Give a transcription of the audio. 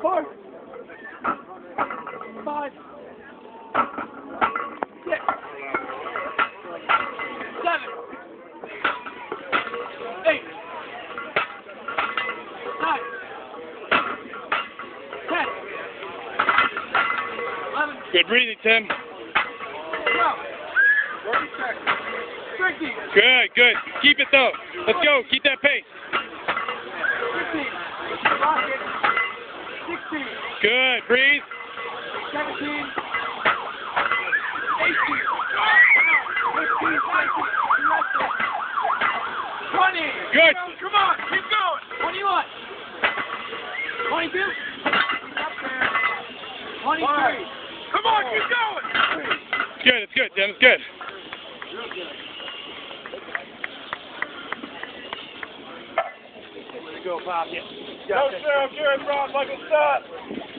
Four, five, six, seven, eight, nine, ten, eleven. Good breathing, Tim. Good, good. Keep it though. Let's go. Keep that pace. Good. Breathe. 17. 18. 15. 20. Good. Come on. Keep going. 21. 22. Up there. 23. Come on. Keep going. Good. It's good, Tim. It's good. Way go, Bob. Yeah. Go, Sarah, Garrett, Rob, Michael, stop.